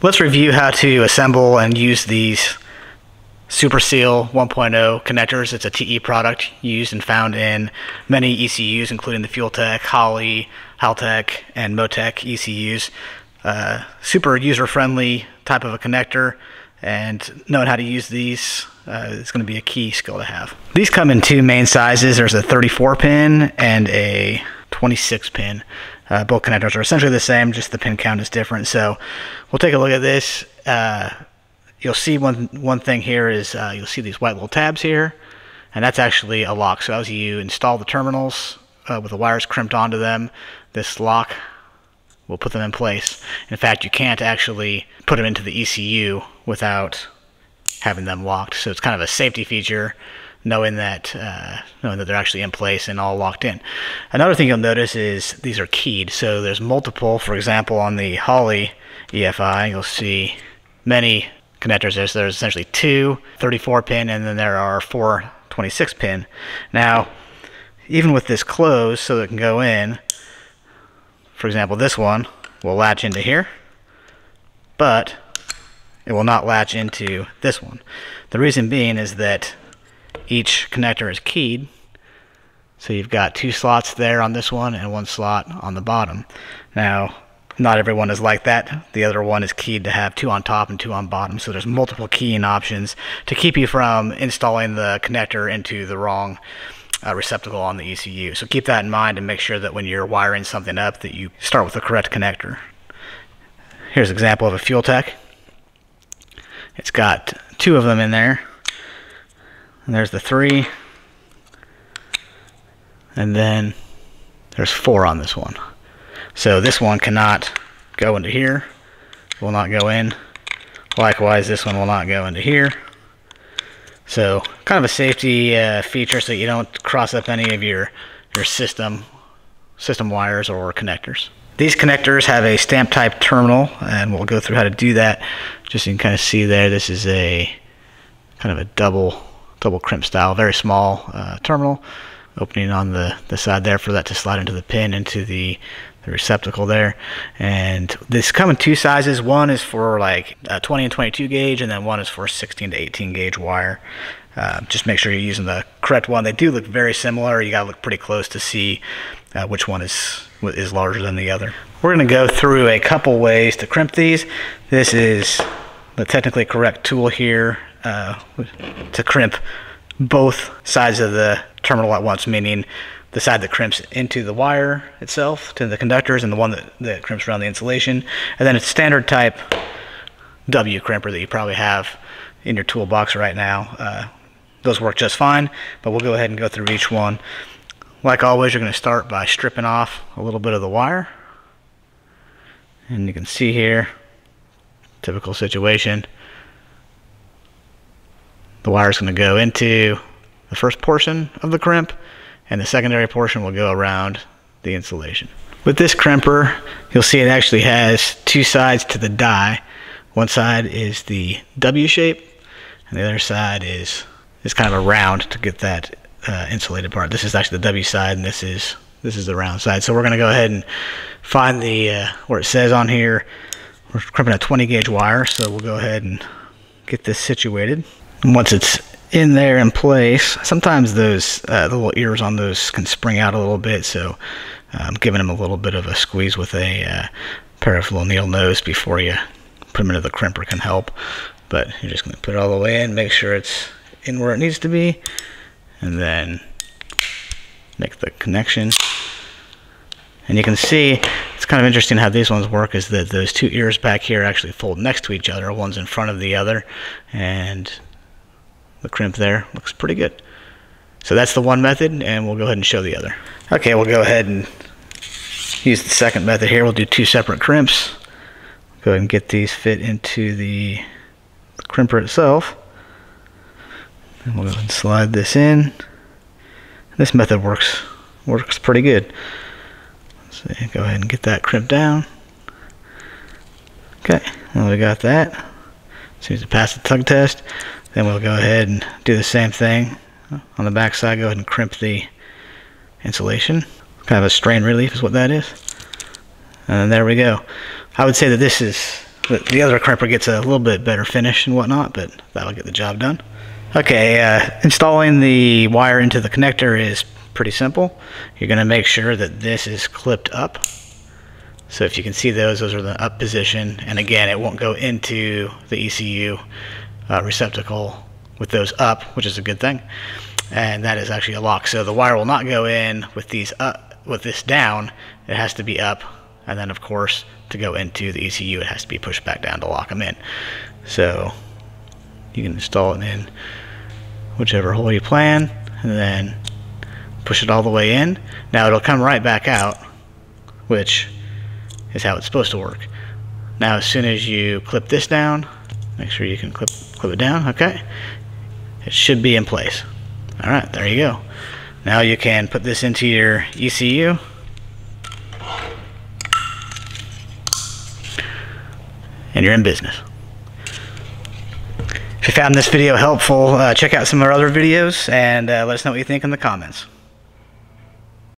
Let's review how to assemble and use these Super Seal 1.0 connectors. It's a TE product used and found in many ECUs, including the Fueltech, Holley, Haltech, and Motec ECUs. Uh, super user-friendly type of a connector, and knowing how to use these uh, is going to be a key skill to have. These come in two main sizes. There's a 34 pin and a 26 pin. Uh, both connectors are essentially the same, just the pin count is different. So we'll take a look at this. Uh, you'll see one one thing here is uh, you'll see these white little tabs here, and that's actually a lock. So as you install the terminals uh, with the wires crimped onto them, this lock will put them in place. In fact, you can't actually put them into the ECU without having them locked. So it's kind of a safety feature knowing that uh, knowing that they're actually in place and all locked in. Another thing you'll notice is these are keyed. So there's multiple. For example, on the Holley EFI, you'll see many connectors there. So there's essentially two 34 pin, and then there are four 26 pin. Now, even with this closed, so it can go in. For example, this one will latch into here, but it will not latch into this one. The reason being is that each connector is keyed. So you've got two slots there on this one and one slot on the bottom. Now, not everyone is like that. The other one is keyed to have two on top and two on bottom. So there's multiple keying options to keep you from installing the connector into the wrong uh, receptacle on the ECU. So keep that in mind and make sure that when you're wiring something up that you start with the correct connector. Here's an example of a Fueltech. It's got two of them in there. And there's the three. And then there's four on this one. So this one cannot go into here. Will not go in. Likewise, this one will not go into here. So kind of a safety uh, feature so you don't cross up any of your, your system, system wires or connectors. These connectors have a stamp type terminal and we'll go through how to do that. Just so you can kind of see there, this is a kind of a double double crimp style, very small uh, terminal opening on the, the side there for that to slide into the pin into the, the receptacle there. And this come in two sizes. One is for like 20 and 22 gauge, and then one is for 16 to 18 gauge wire. Uh, just make sure you're using the correct one. They do look very similar. You got to look pretty close to see uh, which one is is larger than the other. We're going to go through a couple ways to crimp these. This is the technically correct tool here uh, to crimp both sides of the terminal at once, meaning the side that crimps into the wire itself, to the conductors, and the one that, that crimps around the insulation. And then it's standard type W crimper that you probably have in your toolbox right now. Uh, those work just fine, but we'll go ahead and go through each one. Like always, you're going to start by stripping off a little bit of the wire. And you can see here, typical situation. The wire is going to go into the first portion of the crimp, and the secondary portion will go around the insulation. With this crimper, you'll see it actually has two sides to the die. One side is the W shape, and the other side is is kind of a round to get that uh, insulated part. This is actually the W side, and this is this is the round side. So we're going to go ahead and find the uh, where it says on here. We're crimping a 20 gauge wire, so we'll go ahead and get this situated. Once it's in there in place, sometimes those uh, the little ears on those can spring out a little bit, so um, giving them a little bit of a squeeze with a uh, pair of little needle nose before you put them into the crimper can help. But you're just going to put it all the way in, make sure it's in where it needs to be, and then make the connection. And you can see it's kind of interesting how these ones work is that those two ears back here actually fold next to each other. One's in front of the other, and the crimp there looks pretty good. So that's the one method, and we'll go ahead and show the other. Okay, we'll go ahead and use the second method here. We'll do two separate crimps. Go ahead and get these fit into the, the crimper itself. And we'll go ahead and slide this in. This method works works pretty good. So go ahead and get that crimp down. Okay, well we got that. Soon as it the tug test, then we'll go ahead and do the same thing on the back side. Go ahead and crimp the insulation. Kind of a strain relief is what that is. And there we go. I would say that this is The, the other crimper gets a little bit better finish and whatnot, but that'll get the job done. Okay, uh, installing the wire into the connector is pretty simple. You're going to make sure that this is clipped up. So if you can see those, those are the up position. And again, it won't go into the ECU uh, receptacle with those up, which is a good thing. And that is actually a lock. So the wire will not go in with these up, with this down. It has to be up. And then of course, to go into the ECU, it has to be pushed back down to lock them in. So you can install it in whichever hole you plan and then push it all the way in. Now it'll come right back out, which is how it's supposed to work. Now as soon as you clip this down, make sure you can clip, clip it down, okay? It should be in place. Alright, there you go. Now you can put this into your ECU. And you're in business. If you found this video helpful, uh, check out some of our other videos and uh, let us know what you think in the comments.